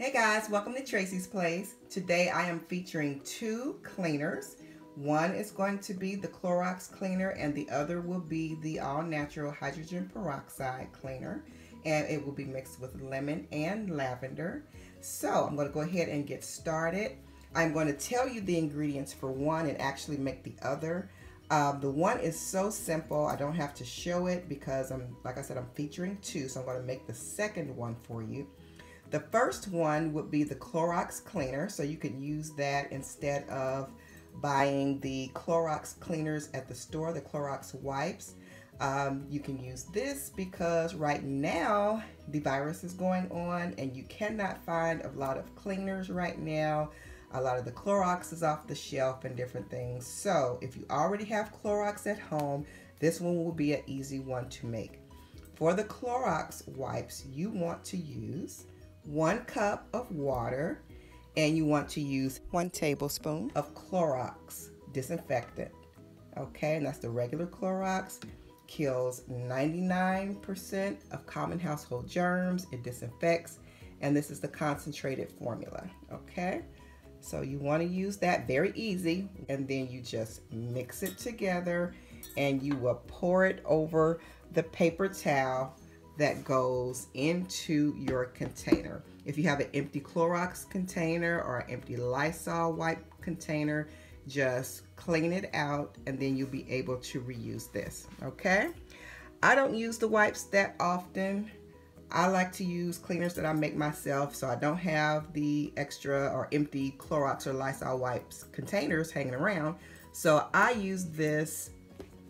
Hey guys, welcome to Tracie's Place. Today I am featuring two cleaners. One is going to be the Clorox cleaner and the other will be the all natural hydrogen peroxide cleaner and it will be mixed with lemon and lavender. So I'm going to go ahead and get started. I'm going to tell you the ingredients for one and actually make the other. Um, the one is so simple, I don't have to show it because I'm, like I said, I'm featuring two, so I'm going to make the second one for you. The first one would be the Clorox cleaner, so you could use that instead of buying the Clorox cleaners at the store, the Clorox wipes. Um, you can use this because right now the virus is going on and you cannot find a lot of cleaners right now. A lot of the Clorox is off the shelf and different things. So if you already have Clorox at home, this one will be an easy one to make. For the Clorox wipes, you want to use one cup of water and you want to use one tablespoon of Clorox disinfectant. Okay, and that's the regular Clorox. Kills 99% of common household germs. It disinfects, and this is the concentrated formula. Okay, so you want to use that very easy, and then you just mix it together and you will pour it over the paper towel that goes into your container. If you have an empty Clorox container or an empty Lysol wipe container, just clean it out and then you'll be able to reuse this, okay? I don't use the wipes that often. I like to use cleaners that I make myself so I don't have the extra or empty Clorox or Lysol wipes containers hanging around. So I use this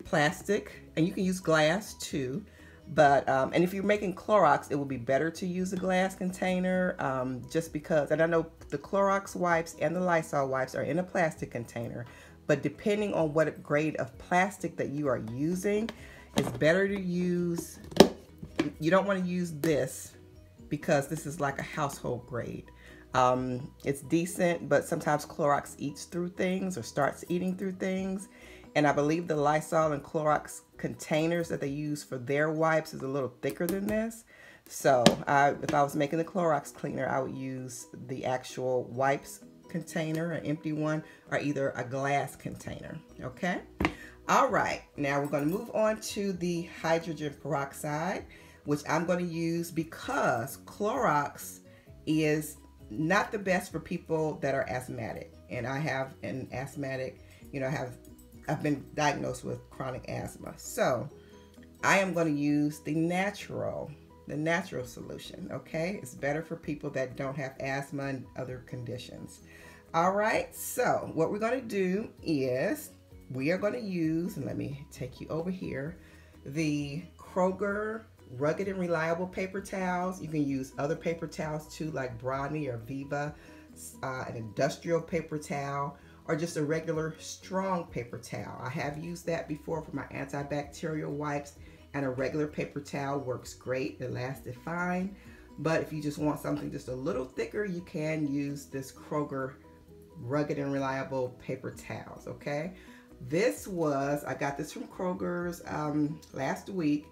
plastic and you can use glass too but, um, and if you're making Clorox, it would be better to use a glass container um, just because, and I know the Clorox wipes and the Lysol wipes are in a plastic container, but depending on what grade of plastic that you are using, it's better to use, you don't want to use this because this is like a household grade. Um, it's decent, but sometimes Clorox eats through things or starts eating through things. And I believe the Lysol and Clorox containers that they use for their wipes is a little thicker than this. So I, if I was making the Clorox cleaner, I would use the actual wipes container, an empty one, or either a glass container, okay? All right, now we're gonna move on to the hydrogen peroxide, which I'm gonna use because Clorox is not the best for people that are asthmatic. And I have an asthmatic, you know, I have I've been diagnosed with chronic asthma. So I am going to use the natural, the natural solution, okay? It's better for people that don't have asthma and other conditions. All right, so what we're going to do is we are going to use, and let me take you over here, the Kroger Rugged and Reliable paper towels. You can use other paper towels too, like Brawny or Viva, uh, an industrial paper towel or just a regular strong paper towel. I have used that before for my antibacterial wipes and a regular paper towel works great. It lasted fine. But if you just want something just a little thicker, you can use this Kroger rugged and reliable paper towels, okay? This was, I got this from Kroger's um, last week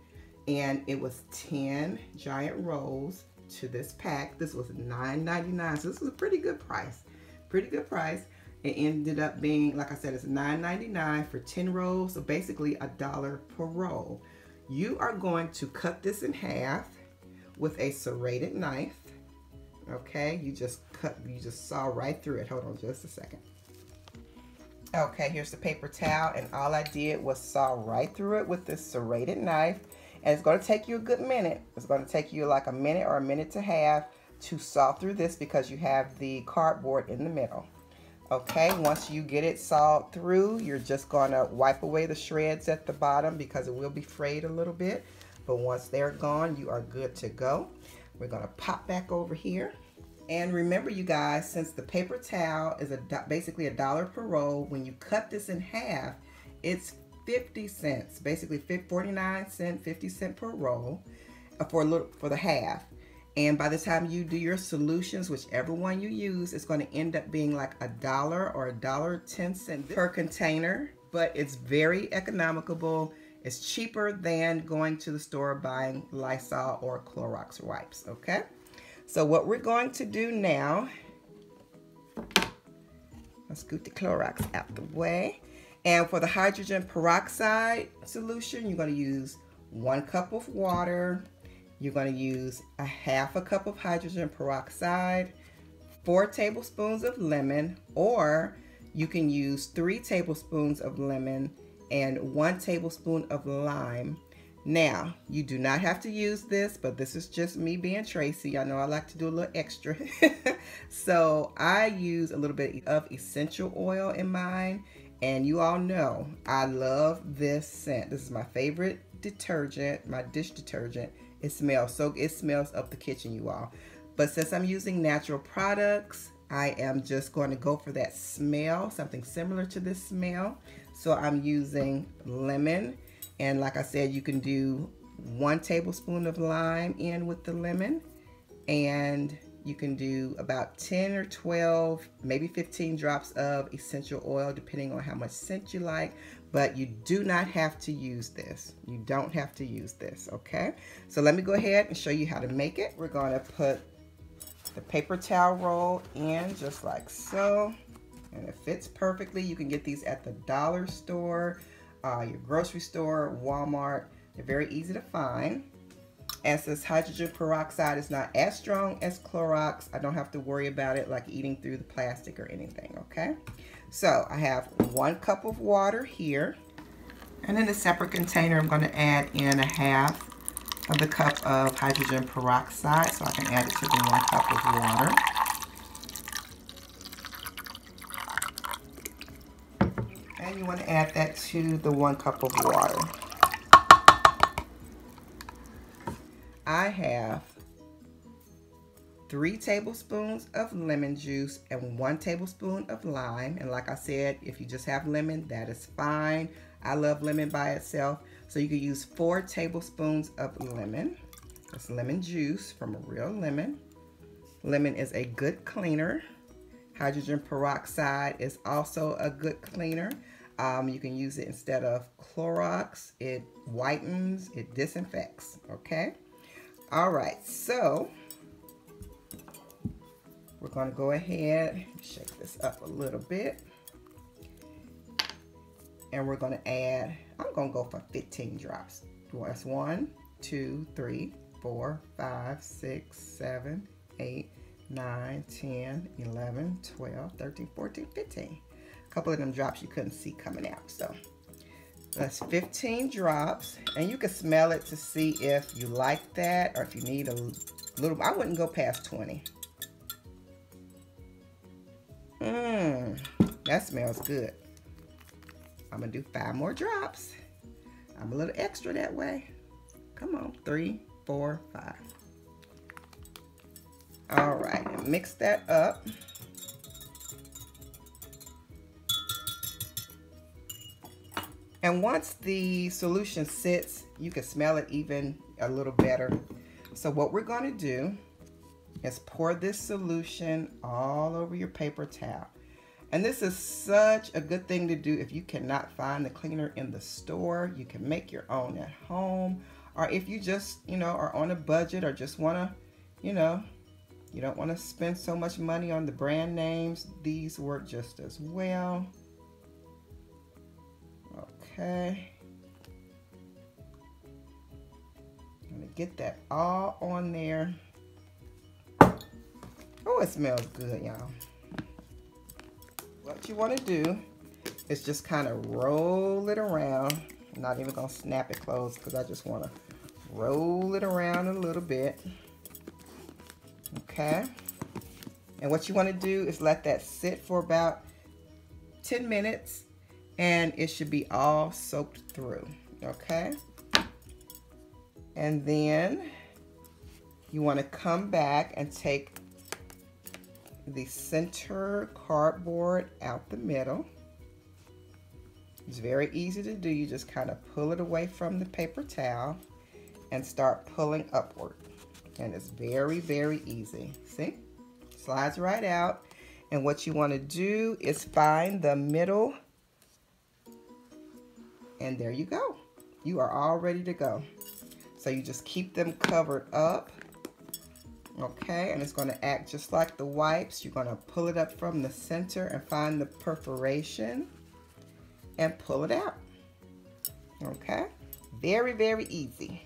and it was 10 giant rolls to this pack. This was $9.99, so this was a pretty good price. Pretty good price. It ended up being, like I said, it's $9.99 for 10 rolls, so basically a dollar per roll. You are going to cut this in half with a serrated knife. Okay, you just cut, you just saw right through it. Hold on just a second. Okay, here's the paper towel, and all I did was saw right through it with this serrated knife. And it's going to take you a good minute. It's going to take you like a minute or a minute to half to saw through this because you have the cardboard in the middle. Okay, once you get it sawed through, you're just to wipe away the shreds at the bottom because it will be frayed a little bit. But once they're gone, you are good to go. We're to pop back over here. And remember, you guys, since the paper towel is a basically a dollar per roll, when you cut this in half, it's 50 cents, basically 49 cent, 50 cent per roll uh, for a little, for the half. And by the time you do your solutions, whichever one you use, it's going to end up being like a dollar or a dollar 10 cent per container. But it's very economical. It's cheaper than going to the store buying Lysol or Clorox wipes, okay? So what we're going to do now, let's scoot the Clorox out the way. And for the hydrogen peroxide solution, you're going to use one cup of water. You're going to use a half a cup of hydrogen peroxide, four tablespoons of lemon, or you can use three tablespoons of lemon and one tablespoon of lime. Now, you do not have to use this, but this is just me being Tracie. I know I like to do a little extra. so I use a little bit of essential oil in mine. And you all know I love this scent. This is my favorite detergent, my dish detergent. It smells so, it smells up the kitchen, you all. But since I'm using natural products, I am just going to go for that smell, something similar to this smell. So I'm using lemon. And like I said, you can do one tablespoon of lime in with the lemon. And you can do about 10 or 12, maybe 15 drops of essential oil, depending on how much scent you like. But you do not have to use this. You don't have to use this, okay? So let me go ahead and show you how to make it. We're to put the paper towel roll in just like so. And it fits perfectly. You can get these at the dollar store, uh, your grocery store, Walmart. They're very easy to find. And since hydrogen peroxide is not as strong as Clorox, I don't have to worry about it like eating through the plastic or anything, okay? So I have one cup of water here. And in a separate container, I'm gonna add in a half of the cup of hydrogen peroxide, so I can add it to the one cup of water. And you want to add that to the one cup of water. I have three tablespoons of lemon juice and one tablespoon of lime. And like I said, if you just have lemon, that is fine. I love lemon by itself. So you could use four tablespoons of lemon. That's lemon juice from a real lemon. Lemon is a good cleaner. Hydrogen peroxide is also a good cleaner. Um, you can use it instead of Clorox. It whitens, it disinfects, okay? All right, so we're gonna go ahead, shake this up a little bit. And we're gonna add I'm gonna go for 15 drops. That's one, two, three, four, five, six, seven, eight, 9, 10, 11, 12, 13, 14, 15. A couple of them drops you couldn't see coming out. So that's 15 drops. And you can smell it to see if you like that or if you need a little, I wouldn't go past 20. Mmm, that smells good. I'm gonna do five more drops. I'm a little extra that way. Come on, three, four, five. All right, mix that up. And once the solution sits, you can smell it even a little better. So what we're gonna do is pour this solution all over your paper towel. And this is such a good thing to do if you cannot find the cleaner in the store. You can make your own at home. Or if you just, you know, are on a budget or just want to, you know, you don't want to spend so much money on the brand names. These work just as well. Okay. I'm going to get that all on there. It smells good, y'all what you want to do is just kind of roll it around. I'm not even going to snap it closed because I just want to roll it around a little bit. Okay. And what you want to do is let that sit for about 10 minutes and it should be all soaked through. Okay. And then you want to come back and take the center cardboard out the middle. It's very easy to do. You just kind of pull it away from the paper towel and start pulling upward. And it's very, very easy. See? Slides right out. And what you want to do is find the middle. And there you go. You are all ready to go. So you just keep them covered up. Okay, and it's going to act just like the wipes. You're going to pull it up from the center and find the perforation and pull it out. Okay, very, very easy.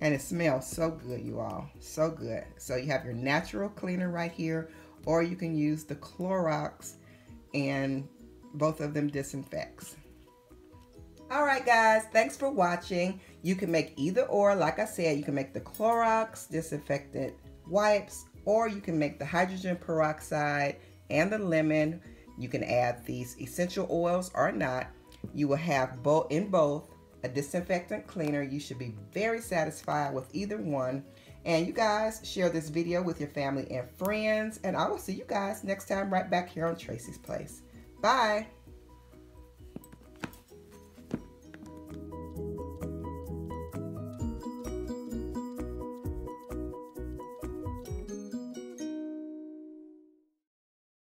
And it smells so good, you all. So good. So you have your natural cleaner right here, or you can use the Clorox and both of them disinfects. All right, guys, thanks for watching. You can make either or. Like I said, you can make the Clorox disinfectant wipes, or you can make the hydrogen peroxide and the lemon. You can add these essential oils or not. You will have both in both a disinfectant cleaner. You should be very satisfied with either one. And you guys share this video with your family and friends. And I will see you guys next time right back here on Tracie's Place. Bye.